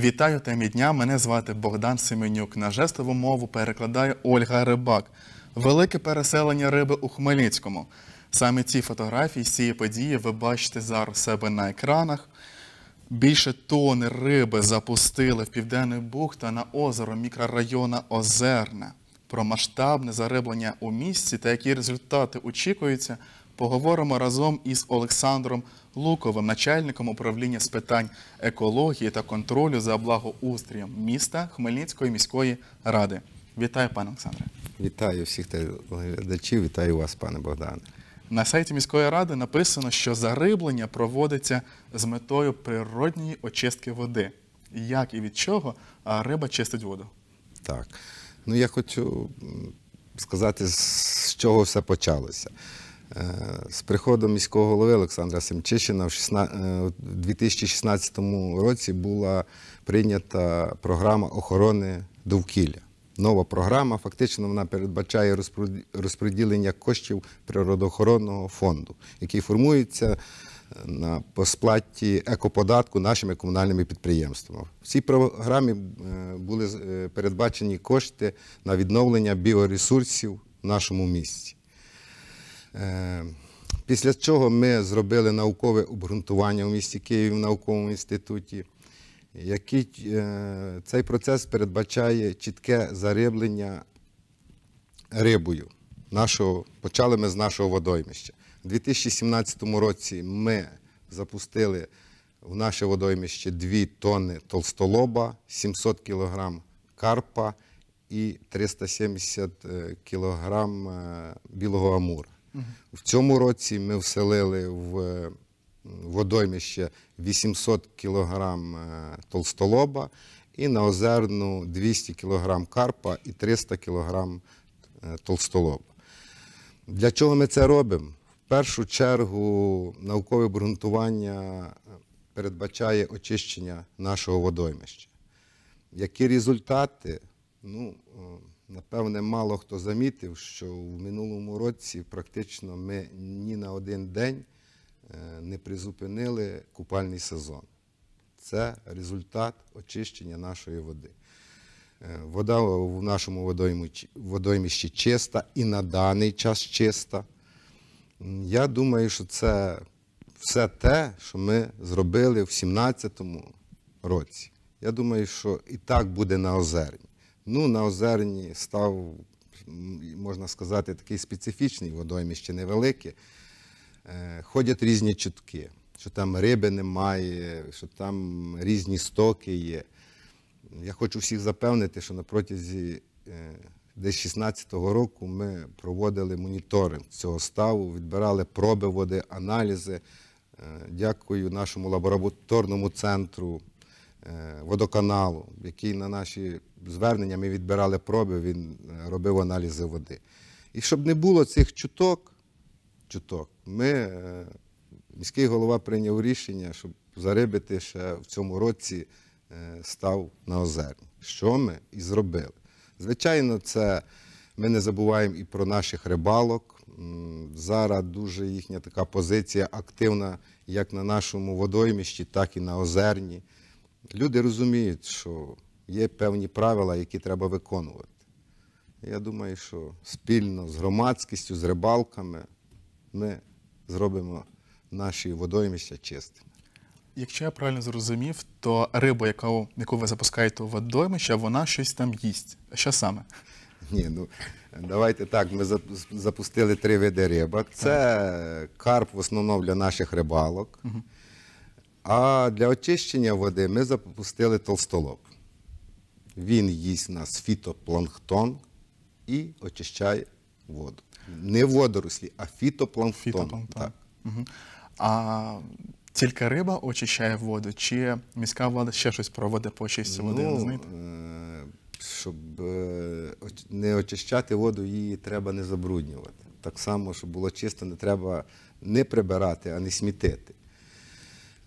Вітаю темі дня. Мене звати Богдан Семенюк. На жестову мову перекладає Ольга Рибак. Велике переселення риби у Хмельницькому. Саме ці фотографії цієї події ви бачите зараз себе на екранах. Більше тони риби запустили в Південний Буг та на озеро мікрорайона Озерне. Про масштабне зариблення у місці та які результати очікуються, поговоримо разом із Олександром Луковим, начальником управління з питань екології та контролю за благоустрієм міста Хмельницької міської ради. Вітаю, пане Олександре. Вітаю всіх телеглядачів, вітаю вас, пане Богдане. На сайті міської ради написано, що зариблення проводиться з метою природньої очистки води. Як і від чого риба чистить воду? Так. Ну я хочу сказати, з чого все почалося. Е, З приходом міського голови Олександра Семчишина в 16 е, 2016 році була прийнята програма охорони довкілля. Нова програма, фактично, вона передбачає розподілення коштів природоохоронного фонду, який формується е, на по сплаті екоподатку нашими комунальними підприємствами. В цій програмі були передбачені кошти на відновлення біоресурсів в нашому місті. Е, Після чого ми зробили наукове обґрунтування в місті Києві в науковому інституті, який е, цей процес передбачає чітке зариблення рибою. Нашого, почали ми з нашого водоймища. У 2017 році ми запустили в наше водоймище 2 тонни толстолоба, 700 кг карпа і 370 кг білого амура. В цьому році ми вселили в е, водоймище 800 кг толстолоба і на озерну 200 кг карпа і 300 кг толстолоба. Для чого ми це робимо? В першу чергу наукове обґрунтування передбачає очищення нашого водоймища. Які результати? Ну, е, напевне, мало хто замітив, що в минулому році практично ми ні на один день е, не призупинили купальний сезон. Це результат очищення нашої води. Е, Вода в нашому водоймищі- чиста і на даний час чиста. Я думаю, що це все те, що ми зробили в 2017 році. Я думаю, що і так буде на озерні. Ну, на озерні став, можна сказати, такий специфічний водоймище невелике. Е, Ходять різні чутки, що там риби немає, що там різні стоки є. Я хочу всіх запевнити, що на протязі е, десь 16-го року ми проводили моніторинг цього ставу, відбирали проби води, аналізи. Е, Дякую нашому лабораторному центру водоканалу, який на наші звернення ми відбирали проби, він е, робив аналізи води. І щоб не було цих чуток, чуток, ми, е, міський голова прийняв рішення, щоб зарибити ще в цьому році е, став на озерні. Що ми і зробили. Звичайно, це ми не забуваємо і про наших рибалок. Зараз дуже їхня така позиція активна як на нашому водоймищі, так і на озерні. Люди розуміють, що є певні правила, які треба виконувати. Я думаю, що спільно з громадськістю, з рибалками ми зробимо наші водоймища чистими. Якщо я правильно зрозумів, то риба, яку, яку ви запускаєте у водоймище, вона щось там їсть. Що саме? Ні, ну давайте так. Ми запустили три види риба. Це карп в основному для наших рибалок. А для очищення води ми запустили толстолоб. Він їсть у нас фітопланктон і очищає воду. Не водорослі, а фітопланктон. Фітопланктон. Так. Угу. А тільки риба очищає воду, чи міська влада ще щось проводить по очистці води? не Ну, знаєте? е, щоб е, не очищати воду, її треба не забруднювати. Так само, щоб було чисто, не треба не прибирати, а не смітити.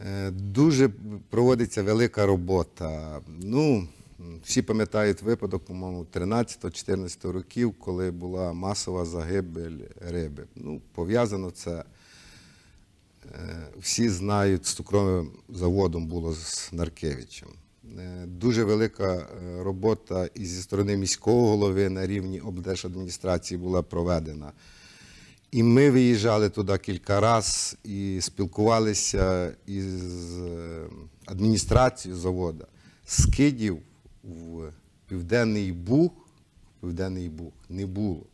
Е, Дуже проводиться велика робота. Ну, всі пам'ятають випадок, по-моєму, 13-14 років, коли була масова загибель риби. Ну, пов'язано це. е, Всі знають, з цукровим заводом було з Наркевичем. Е, Дуже велика робота і зі сторони міського голови на рівні облдержадміністрації була проведена. І ми виїжджали туди кілька разів і спілкувалися із е, адміністрацією заводу. Скидів в Південний Буг, Південний Буг не було.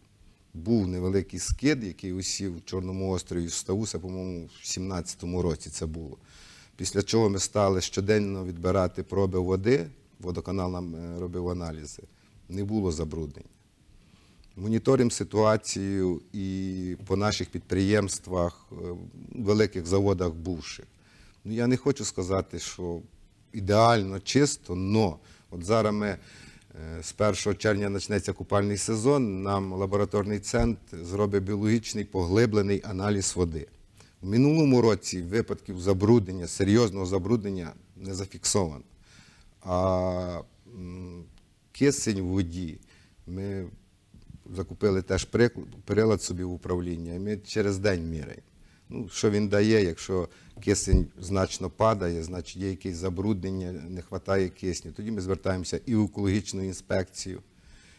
Був невеликий скид, який усів в Чорному острові в Ставуса, по-моєму, в 17-му році це було. Після чого ми стали щоденно відбирати проби води, водоканал нам е, робив аналізи, не було забруднення. Моніторимо ситуацію і по наших підприємствах, е, великих заводах бувших. Ну, я не хочу сказати, що ідеально чисто, але от зараз ми е, з 1 червня почнеться купальний сезон, нам лабораторний центр зробить біологічний поглиблений аналіз води. У минулому році випадків забруднення, серйозного забруднення не зафіксовано. А кисень в воді ми закупили теж прилад собі в управління, і ми через день міряємо. Ну, що він дає, якщо кисень значно падає, значить є якесь забруднення, не вистачає кисню. Тоді ми звертаємося і в екологічну інспекцію,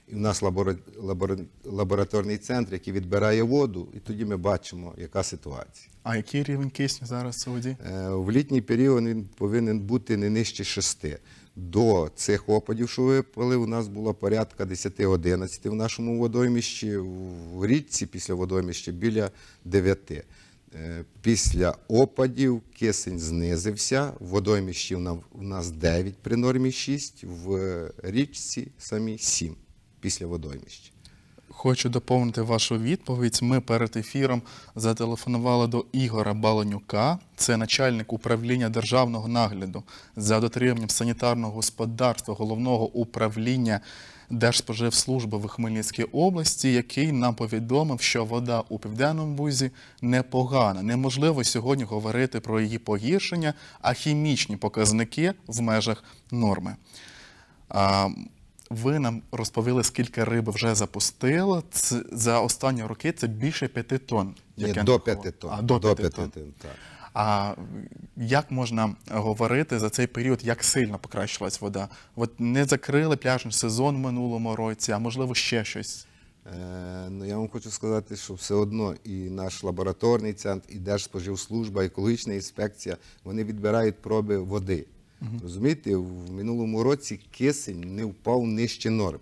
і в нас лабора- лабора- лабораторний центр, який відбирає воду, і тоді ми бачимо, яка ситуація. А який рівень кисню зараз у воді? Е, В літній період він повинен бути не нижче 6. До цих опадів, що випали, у нас було порядка 10-11 в нашому водоймищі, в річці після водоймища біля 9. Е, Після опадів кисень знизився, в водоймищі у нас 9 при нормі 6, в річці самі 7 після водоймища. Хочу доповнити вашу відповідь. Ми перед ефіром зателефонували до Ігора Баланюка, це начальник управління державного нагляду за дотриманням санітарного господарства головного управління Держспоживслужби в Хмельницькій області, який нам повідомив, що вода у південному бузі непогана. Неможливо сьогодні говорити про її погіршення, а хімічні показники в межах норми. Ви нам розповіли, скільки риби вже запустили. Це, за останні роки це більше п'яти тонн. Ні, до. 5 тонн. А, до, п'яти п'яти тонн. тонн, так. А як можна говорити за цей період, як сильно покращилась вода? От не закрили пляжний сезон в минулому році, а можливо ще щось. Е, Ну, я вам хочу сказати, що все одно і наш лабораторний центр, і Держспоживслужба, екологічна інспекція, вони відбирають проби води. Розумієте, в минулому році кисень не впав нижче норм.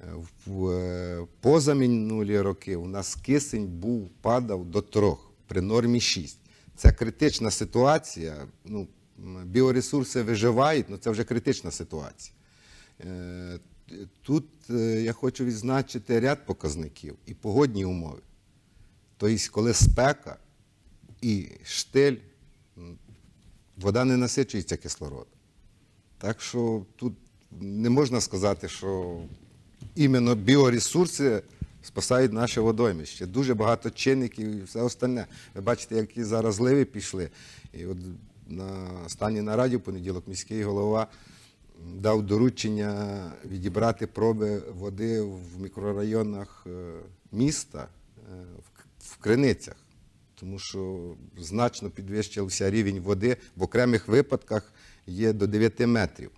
Е, В е, позаминулі роки у нас кисень був падав до трьох при нормі 6. Це критична ситуація. Ну, біоресурси виживають, але це вже критична ситуація. Е, Тут я хочу відзначити ряд показників і погодні умови. Тобто, коли спека і штиль, вода не насичується кислородом. Так що тут не можна сказати, що іменно біоресурси спасають наше водоймище. Дуже багато чинників і все остальне. Ви бачите, які зараз зливи пішли. І от на останній нараді в понеділок міський голова дав доручення відібрати проби води в мікрорайонах е, міста е, в криницях тому що значно підвищився рівень води. В окремих випадках є до 9 метрів.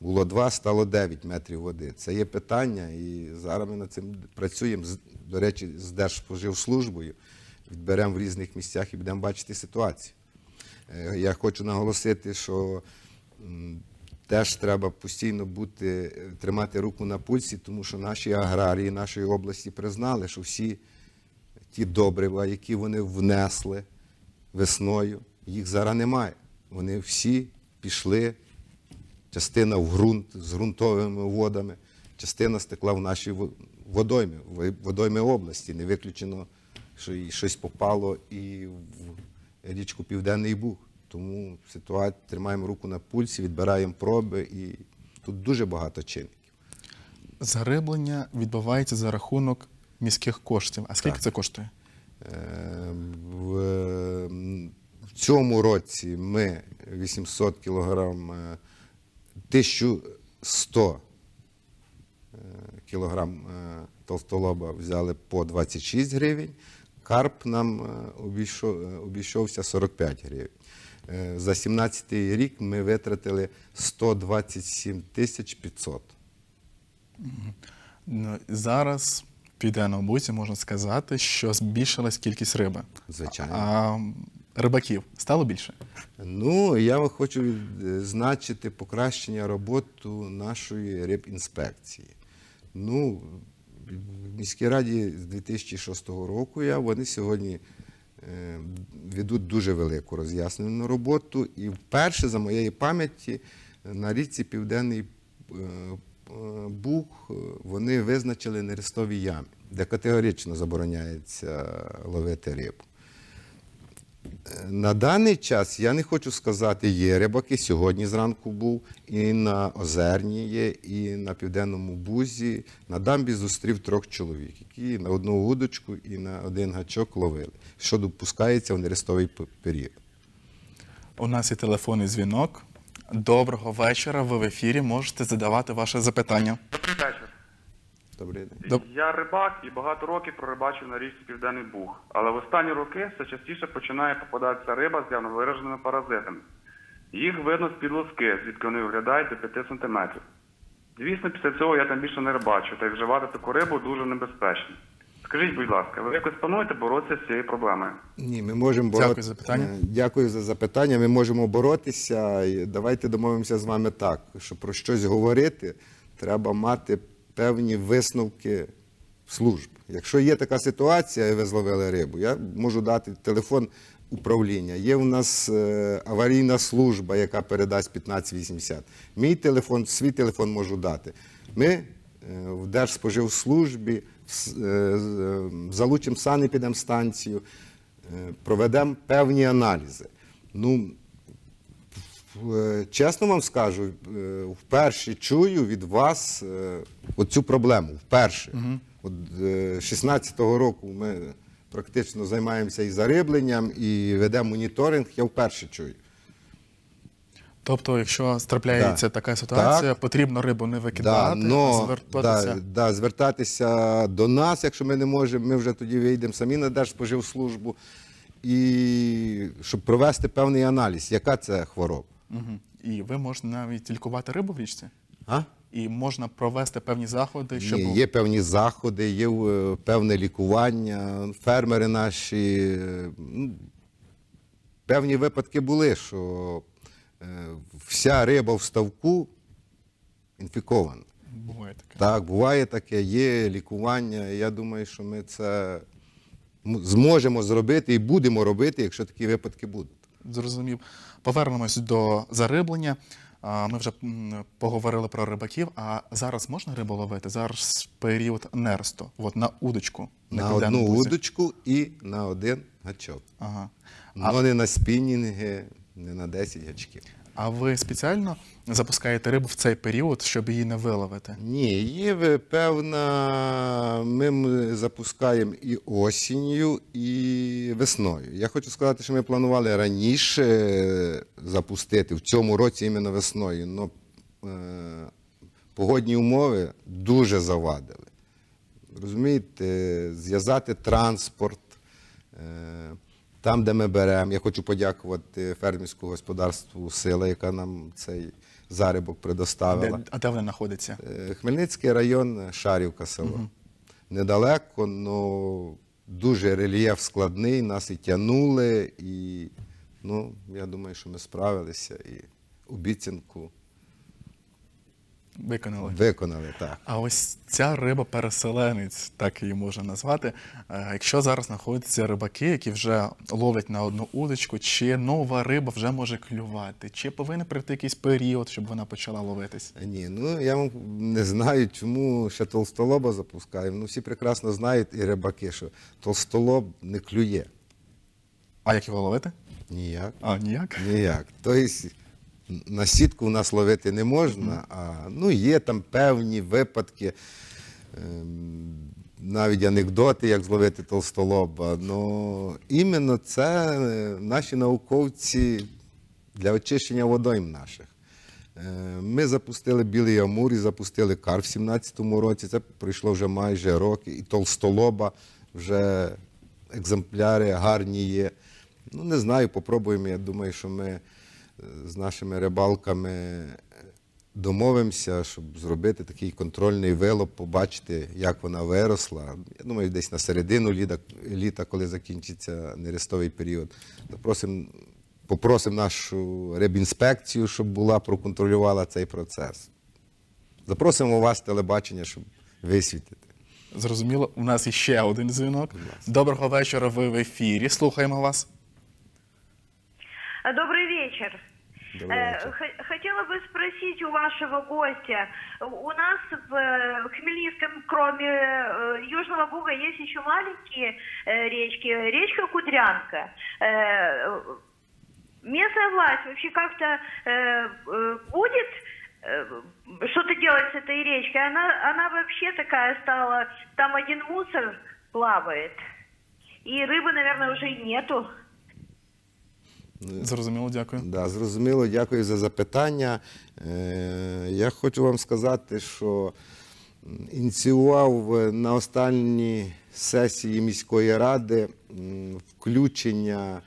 Було 2, стало 9 метрів води. Це є питання, і зараз ми над цим працюємо, до речі, з Держспоживслужбою. Відберемо в різних місцях і будемо бачити ситуацію. Е, Я хочу наголосити, що теж треба постійно бути, е, тримати руку на пульсі, тому що наші аграрії нашої області признали, що всі ті добрива, які вони внесли весною, їх зараз немає. Вони всі пішли, частина в ґрунт з ґрунтовими водами, частина стекла в наші водойми, водойми області. Не виключено, що і щось попало і в річку Південний Буг. Тому ситуація тримаємо руку на пульсі, відбираємо проби, і тут дуже багато чинників. Зариблення відбувається за рахунок міських коштів. А скільки це коштує? Е, В, цьому році ми 800 кілограм, е, 1100 е, кілограм е, толстолоба взяли по 26 гривень. Карп нам е, обійшов, е, обійшовся 45 гривень. Е, За 17 рік ми витратили 127 тисяч 500. Ну, Зараз південному бузі можна сказати, що збільшилась кількість риби. Звичайно. А рибаків стало більше? Ну, я вам хочу відзначити покращення роботи нашої рибінспекції. Ну, в міській раді з 2006 року я, вони сьогодні е, ведуть дуже велику роз'яснену роботу. І вперше за моєї пам'яті на річці Південний е, е, е, вони визначили нерестові ями, де категорично забороняється ловити рибу. На даний час я не хочу сказати, є рибаки. Сьогодні зранку був і на Озерні є, і на Південному Бузі. На дамбі зустрів трьох чоловік, які на одну удочку і на один гачок ловили, що допускається в нерестовий період. У нас є телефонний дзвінок. Доброго вечора. Ви в ефірі можете задавати ваше запитання. Добрий вечір. Добрий день. Доб- Я рибак і багато років прорибачив на річці Південний Буг. Але в останні роки все частіше починає попадатися риба з явно вираженими паразитами. Їх видно з-під лоски, звідки вони виглядають до 5 сантиметрів. Звісно, після цього я там більше не рибачу, та й вживати таку рибу дуже небезпечно. Скажіть, будь ласка, ви якось плануєте боротися з цією проблемою? Ні, ми можемо Дякую боротися. за питання. Дякую за запитання. Ми можемо боротися. Давайте домовимося з вами так, що про щось говорити, треба мати певні висновки служб. Якщо є така ситуація, і ви зловили рибу, я можу дати телефон управління. Є у нас е, аварійна служба, яка передасть 1580. Мій телефон, свій телефон можу дати. Ми е, в Держспоживслужбі е, е, залучимо санепідемстанцію, е, проведемо певні аналізи. Ну, е, чесно вам скажу, е, вперше чую від вас е, оцю проблему. Вперше. От е, 16-го року ми практично займаємося і зарибленням, і ведемо моніторинг. Я вперше чую. Тобто, якщо трапляється Да. така ситуація, Так. потрібно рибу не Да, викидати, но, а звертатися. да, да, звертатися до нас, якщо ми не можемо, ми вже тоді вийдемо самі на Держспоживслужбу, і щоб провести певний аналіз, яка це хвороба. Мгм. І ви можете навіть лікувати рибу в річці? А? І можна провести певні заходи, щоб Ні, є певні заходи, є е, певне лікування. Фермери наші. е, ну, Певні випадки були, що вся риба в ставку інфікована. буває таке. Так, буває таке, є лікування. Я думаю, що ми це зможемо зробити і будемо робити, якщо такі випадки будуть. Зрозумів. Повернемось до зариблення. Ми вже поговорили про рибаків, а зараз можна рибу ловити? Зараз період нересту, от на удочку. На одну удочку і на один гачок. Ага. Але не на спінінги, не на 10 гачків. А ви спеціально запускаєте рибу в цей період, щоб її не виловити? Ні, є певна. Ми запускаємо і осінню, і весною. Я хочу сказати, що ми планували раніше е, запустити в цьому році іменно весною. але погодні умови дуже завадили. Розумієте, зв'язати транспорт. Там, де ми беремо, я хочу подякувати фермерському господарству Сила, яка нам цей зарибок предоставила. Де, а де вона знаходиться? Е, Хмельницький район, Шарівка село. Недалеко, але дуже рельєф складний, нас і тягнули, і ну, я думаю, що ми справилися і обіцянку Виконали. виконали. Так. А ось ця риба переселенець, так її можна назвати. Е, Якщо зараз знаходяться рибаки, які вже ловлять на одну удочку, чи нова риба вже може клювати, чи повинен прийти якийсь період, щоб вона почала ловитись? Ні, ну я вам не знаю, чому ще толстолоба запускаємо. Ну, всі прекрасно знають і рибаки, що толстолоб не клює. А як його ловити? Ніяк. А ніяк. Ніяк. Тобто на сітку в нас ловити не можна, а ну, є там певні випадки, ем, навіть анекдоти, як зловити толстолоба. Ну, іменно це е, наші науковці для очищення водойм наших. Е, Ми запустили білий амур і запустили кар в 17-му році. Це пройшло вже майже роки. І толстолоба вже екземпляри гарні є. Ну, не знаю, попробуємо. Я думаю, що ми з нашими рибалками домовимося, щоб зробити такий контрольний вилов, побачити, як вона виросла. Я думаю, десь на середину літа, літа коли закінчиться нерестовий період. Запросимо, попросимо нашу рибінспекцію, щоб була, проконтролювала цей процес. Запросимо вас телебачення, щоб висвітити. Зрозуміло, у нас іще один дзвінок. Доброго вечора, ви в ефірі. Слухаємо вас. Хотела бы спросить у вашего гостя. У нас в э, Хмельницком, кроме э, Южного Буга, есть еще маленькие э, речки. Речка Кудрянка. Э, Местная власть вообще как-то э, э, будет э, что-то делать с этой речкой? Она, она вообще такая стала, там один мусор плавает. И рыбы, наверное, уже и нету. Зрозуміло, дякую. Да, зрозуміло, дякую за запитання. Е, я хочу вам сказати, що ініціював е, на останній сесії міської ради включення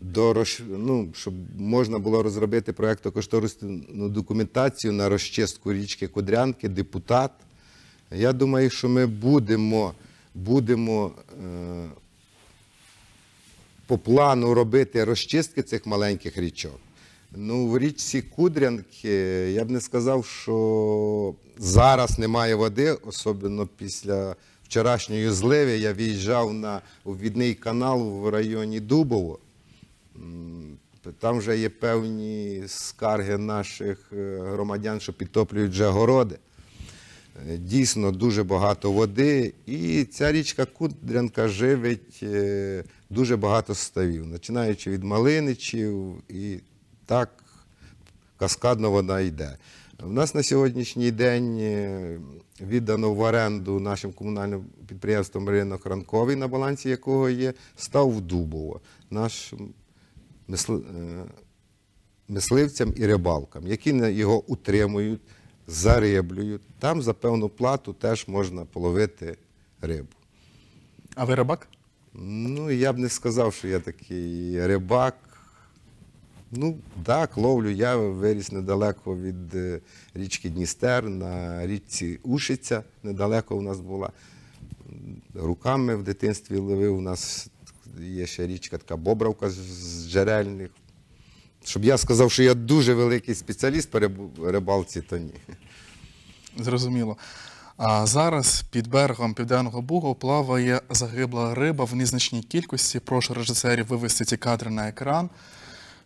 до ну, щоб можна було розробити проєктно-кошторисну документацію на розчистку річки Кудрянки, депутат. Я думаю, що ми будемо, будемо е, по плану робити розчистки цих маленьких річок. Ну, в річці Кудрянки я б не сказав, що зараз немає води, особливо після вчорашньої зливи. Я виїжджав на обвідний канал в районі Дубово. Там вже є певні скарги наших е, громадян, що підтоплюють вже городи. Е, Дійсно дуже багато води, і ця річка Кудрянка живить е, дуже багато ставів, починаючи від Малиничів, і так каскадно вона йде. У нас на сьогоднішній день е, віддано в оренду нашим комунальним підприємством ринок ранковий, на балансі якого є, став Дубово. Наш мисли- е, мисливцям і рибалкам, які його утримують, зариблюють. Там за певну плату теж можна половити рибу. А ви рибак? Ну, я б не сказав, що я такий рибак. Ну, так, ловлю. Я виріс недалеко від е, річки Дністер, на річці Ушиця, недалеко у нас була. Руками в дитинстві ловив. У нас є ще річка така Бобравка з- з джерельних. Щоб я сказав, що я дуже великий спеціаліст по рибалці, то ні. Зрозуміло. А зараз під берегом Південного Бугу плаває загибла риба в незначній кількості. Прошу режисерів вивести ці кадри на екран.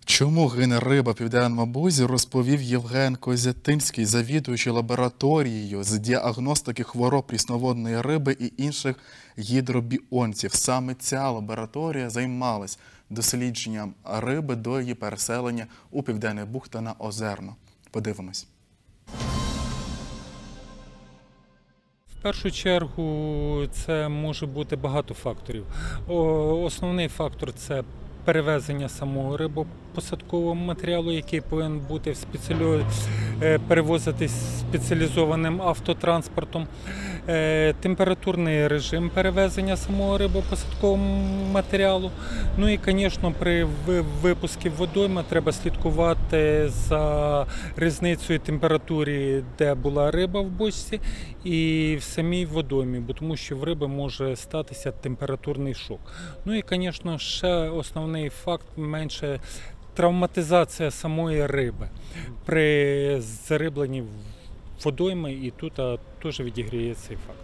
Чому гине риба Південному Бузі, розповів Євген Козятинський, завідуючий лабораторією з діагностики хвороб прісноводної риби і інших гідробіонців. Саме ця лабораторія займалась дослідженням риби до її переселення у Південний Буг та на Озерно. Подивимось. Першу чергу це може бути багато факторів. Основний фактор це перевезення самого рибопосадкового матеріалу, який повинен бути в спеціалю... е, перевозитись спеціалізованим автотранспортом. Е, Температурний режим перевезення самого рибопосадкового матеріалу. Ну і, звісно, при випуску водойми треба слідкувати за різницею температури, де була риба в бочці, і в самій водоймі, бо тому що в риби може статися температурний шок. Ну і, звісно, ще основний факт менше травматизація самої риби при зарибленні водойми, і тут теж відіграє цей факт.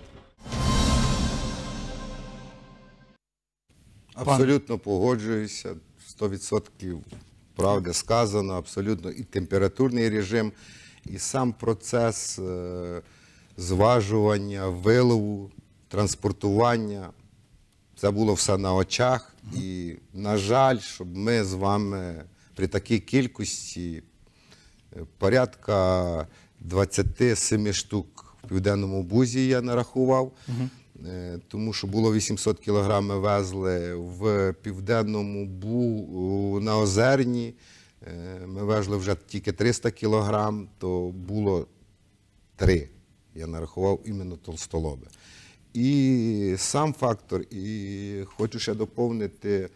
Абсолютно погоджуюся, 100% правда сказано, абсолютно і температурний режим, і сам процес е, зважування, вилову, транспортування. Це було все на очах. І, на жаль, щоб ми з вами при такій кількості е, порядка 27 штук в південному бузі я нарахував. Е, Тому що було 800 кг ми везли в південному бу на озерні. Е, Ми везли вже тільки 300 кг, то було три. Я нарахував іменно толстолоби. І сам фактор, і хочу ще доповнити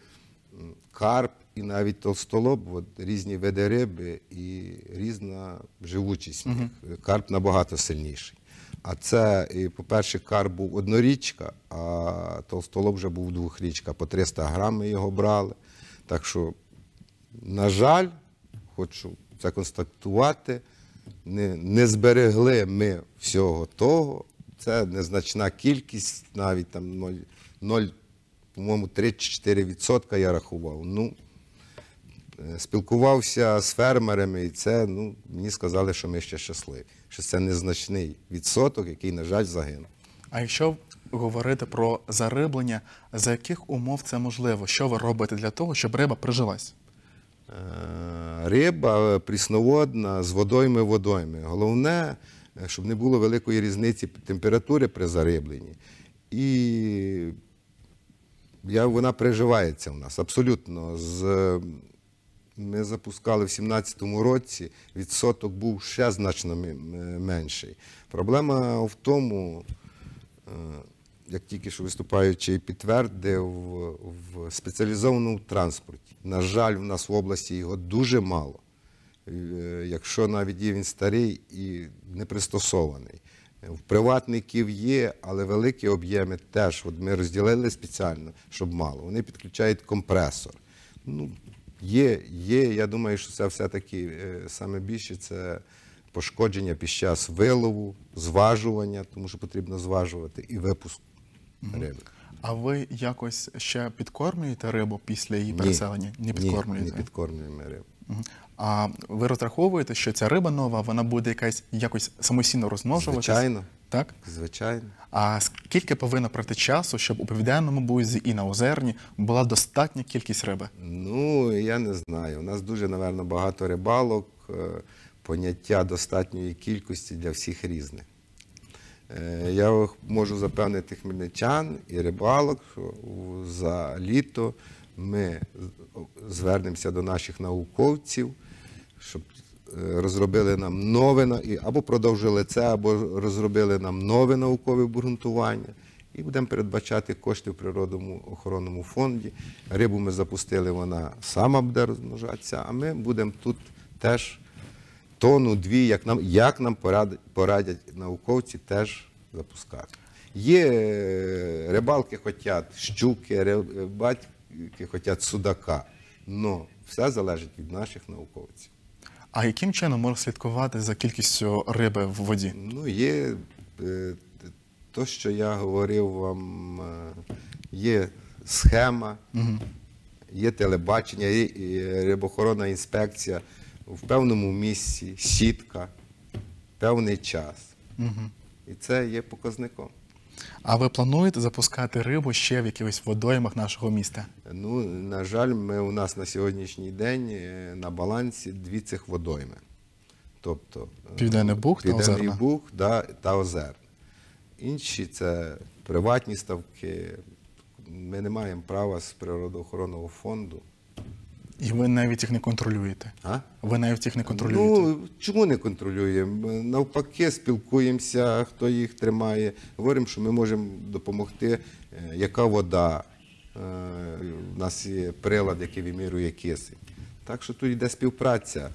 карп і навіть толстолоб, от, різні види риби і різна живучість. них. Карп набагато сильніший. А це, по-перше, карп був однорічка, а толстолоб вже був двохрічка. По 300 грам ми його брали. Так що, на жаль, хочу це констатувати, не, не зберегли ми всього того. Це незначна кількість, навіть там 0, 0 по-моєму, 3-4% я рахував. Ну, спілкувався з фермерами, і це, ну, мені сказали, що ми ще щасливі, що це незначний відсоток, який, на жаль, загинув. А якщо говорити про зариблення, за яких умов це можливо? Що ви робите для того, щоб риба прижилась? Е, Риба прісноводна з водойми водойми. Головне, е, щоб не було великої різниці температури при зарибленні. І я, вона приживається у нас абсолютно. З, ми запускали в 17-му році, відсоток був ще значно менший. Проблема в тому, е, як тільки що виступаючий підтвердив, в спеціалізованому транспорті. На жаль, в нас в області його дуже мало. Е, Якщо навіть він старий і не пристосований. В приватників є, але великі об'єми теж. От ми розділили спеціально, щоб мало. Вони підключають компресор. Ну, є, є. Я думаю, що це все-таки е, саме більше це пошкодження під час вилову, зважування, тому що потрібно зважувати і випуск риби. А ви якось ще підкормлюєте рибу після її переселення? Не підкормлюєте. Ні, не підкормлюємо рибу. А ви розраховуєте, що ця риба нова, вона буде якась якось самостійно розмножуватися? Звичайно. Так? Звичайно. А скільки повинно пройти часу, щоб у південному бузі і на озерні була достатня кількість риби? Ну, я не знаю. У нас дуже, напевно, багато рибалок, е, поняття достатньої кількості для всіх різних. Е, Я можу запевнити хмельничан і рибалок, що за літо ми звернемося до наших науковців, щоб розробили нам нове або продовжили це, або розробили нам нове наукове обґрунтування. І будемо передбачати кошти в природному охоронному фонді. Рибу ми запустили, вона сама буде розмножатися, а ми будемо тут теж тонну, дві, як нам, як нам порадять, порадять науковці, теж запускати. Є е, рибалки хочуть щуки, рибальки хочуть судака. але все залежить від наших науковців. А яким чином можна слідкувати за кількістю риби в воді? Ну, є е, то, що я говорив вам, е, є схема, є телебачення, є рибохоронна інспекція в певному місці, сітка, певний час. І це є показником. А ви плануєте запускати рибу ще в якихось водоймах нашого міста? Ну, на жаль, ми у нас на сьогоднішній день е, на балансі дві цих водойми. Тобто е, Південний Буг та Південний Буг да, та Озерна. Інші це приватні ставки. Ми не маємо права з природоохоронного фонду. І ви навіть їх не контролюєте. А? Ви навіть їх не контролюєте. Ну, чому не контролюємо? Навпаки, спілкуємося, хто їх тримає. Говоримо, що ми можемо допомогти, е, яка вода. Е, У нас є прилад, який вимірює кисень. Так що тут йде співпраця.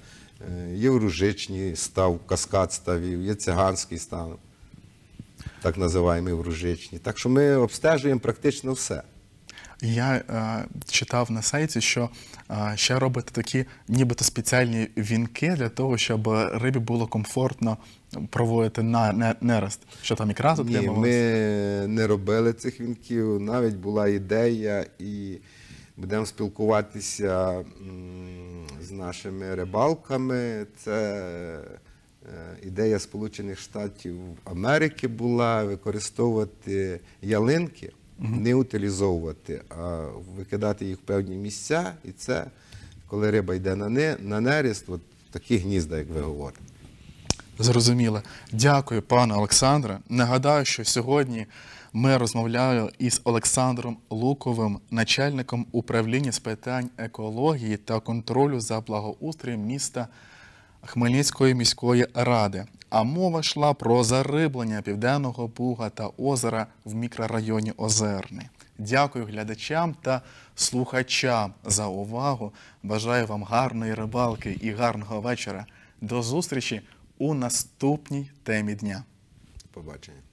Е, Є вружичні став, каскад ставів, є циганський став, так називаємо вружичні. Так що ми обстежуємо практично все. Я е, читав на сайті, що е, ще робите такі нібито спеціальні вінки для того, щоб рибі було комфортно проводити на не- нерест. Що там якраз Ні, ми не робили цих вінків. Навіть була ідея, і будемо спілкуватися м, з нашими рибалками. Це е, ідея Сполучених Штатів Америки була використовувати ялинки, не утилізовувати, а викидати їх в певні місця. І це, коли риба йде на, не, на нерест, от такі гнізда, як ви говорите. Зрозуміло. Дякую, пане Олександре. Нагадаю, що сьогодні ми розмовляли із Олександром Луковим, начальником управління з питань екології та контролю за благоустроєм міста Хмельницької міської ради. А мова йшла про зариблення південного буга та озера в мікрорайоні Озерни. Дякую глядачам та слухачам за увагу. Бажаю вам гарної рибалки і гарного вечора. До зустрічі у наступній темі дня. Побачення.